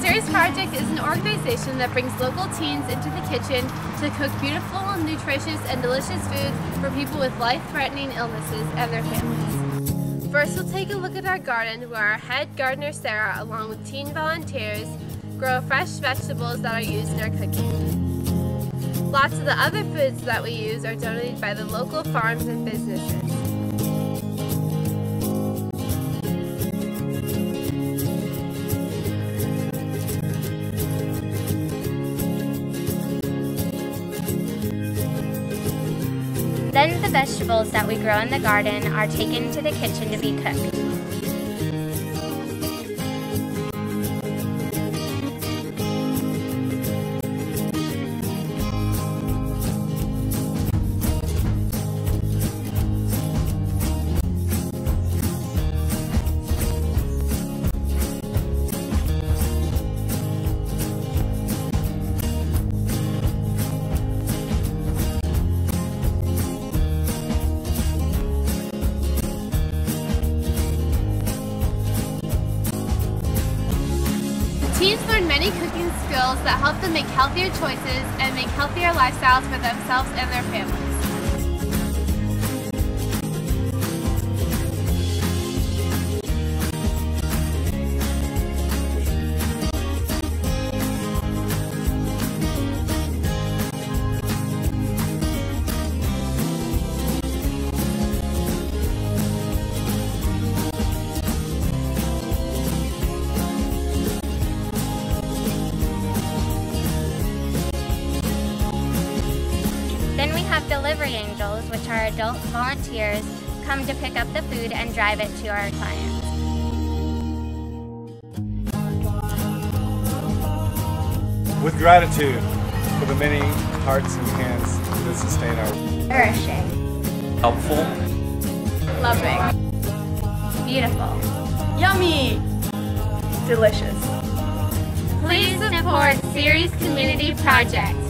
Ceres Project is an organization that brings local teens into the kitchen to cook beautiful, nutritious, and delicious foods for people with life-threatening illnesses and their families. First, we'll take a look at our garden where our head gardener, Sarah, along with teen volunteers, grow fresh vegetables that are used in our cooking. Lots of the other foods that we use are donated by the local farms and businesses. Then the vegetables that we grow in the garden are taken to the kitchen to be cooked. Learn many cooking skills that help them make healthier choices and make healthier lifestyles for themselves and their families. Delivery angels, which are adult volunteers, come to pick up the food and drive it to our clients. With gratitude for the many hearts and hands that sustain our Nourishing. helpful, Loving. Beautiful. Yummy. Delicious. Please support Ceres Community Project.